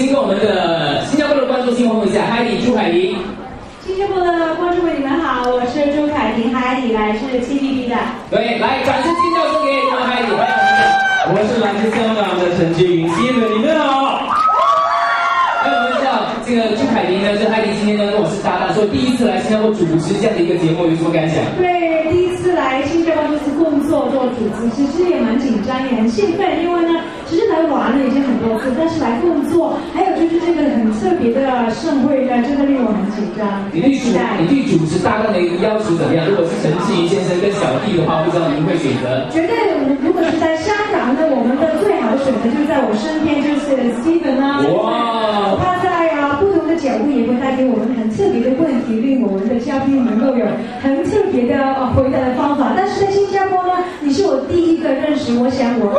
经过我们的新加坡的观众先问候一下海底朱海迪新加坡的观众们你们好我是朱凯迪海底来自 cbd 的。对来掌声尖叫送给我们的海底欢迎我们的我是来自香港的陈俊云亲爱的你们好。那我们知道这个朱凯迪呢是海底今天呢跟我是搭档，所以第一次来新加坡主持这样的一个节目，有什么感想？对，第一次来新加坡就是工作做主持，其实也蛮紧张，也很兴奋，因为呢，其实来玩了已经很多次，但是来工作，还有就是这个很特别的盛会呢，真的令我很紧张。你对主你对主持搭档的一个要求怎么样？如果是陈志云先生跟小弟的话，不知道您会选择？绝对，如果是在香港呢，我们的最好的选择就是在我身边，就是 Steven 啊。哇！他在啊不同的角度也会带给我们很能够有很特别的呃回答的方法。但是在新加坡呢，你是我第一个认识，我想我。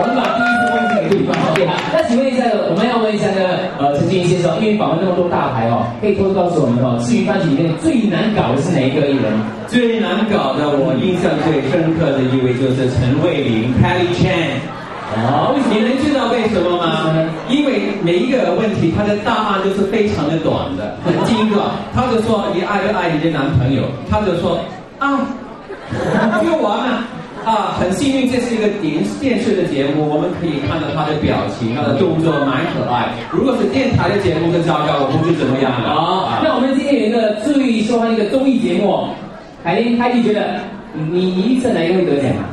我们把第一次问题给对方，对吧？那请问一下，我们要问一下呢，呃，陈俊先生，因为访问那么多大牌哦，可以偷偷告诉我们哦，至于番曲里面最难搞的是哪一个艺人？最难搞的，我印象最深刻的一位就是陈慧琳 （Kelly Chan）。哦，你能知道为什么吗？因为每一个问题，他的答案都是非常的短的，很精短。他就说你爱不爱你的男朋友？他就说爱，就完了。啊，很幸运，这是一个电电视的节目，我们可以看到他的表情，他的动作蛮可爱。如果是电台的节目更糟糕，我不知怎么样了。好，那我们今天有一个最受欢迎的综艺节目，海林，海迪觉得你你预测哪一个会得奖啊？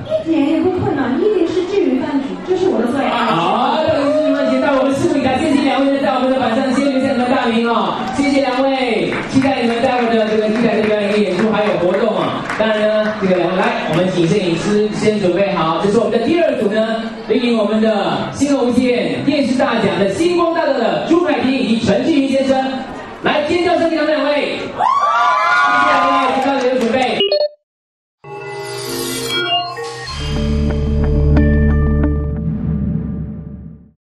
今天在我们的板上先留下你们大名哦，谢谢两位，期待你们待会的这个精彩的表演跟演出还有活动啊。当然呢，这个两位来，我们请摄影师先准备好，这是我们的第二组呢，欢迎我们的新闻无线电视大奖的星光大道的朱凯平以及陈俊云先生，来尖叫声给他们两位。